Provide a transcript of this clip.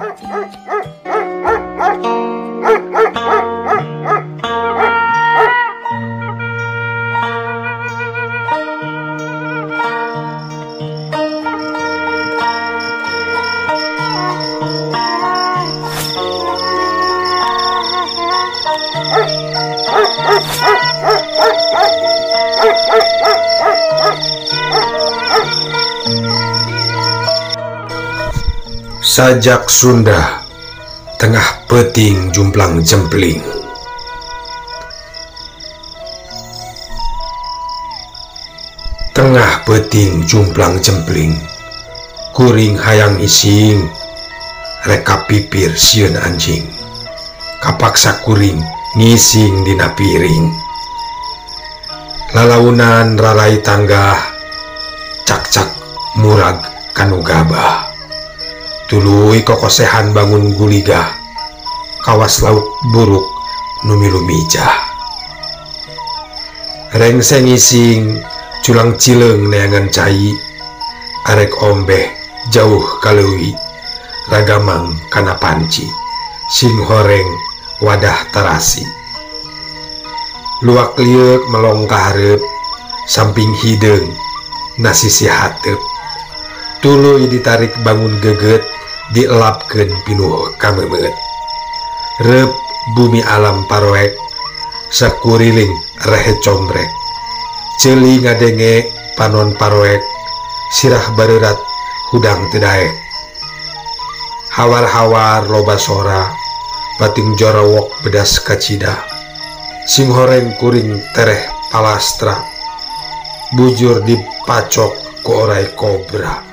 Ah! Sajak Sunda Tengah peting jumplang jempling. Tengah peting jumplang jempling Kuring hayang ising Reka pipir siun anjing. Kapaksa kuring ngising dina piring. Lalaunan ralai tangga Cak-cak murag kanu gabah tului kokosehan bangun guliga. Kawas laut buruk numilumijah rengseng ising culang cileng neangan cai. Arek ombeh jauh kalewi ragamang kana panci. Sing horeng wadah terasi. Luak liuk melongkah hareup samping hidung nasi sihateup tulu ditarik bangun geget dilapken pinuh kamemet rep bumi alam parwek sakuriling rehe combrek. Celi ngadenge panon parwek sirah barerat hudang tedaek hawar-hawar loba sora pating jorawok bedas kacida. Sing horeng kuring tereh palastra. Bujur dipacok ku orai kobra.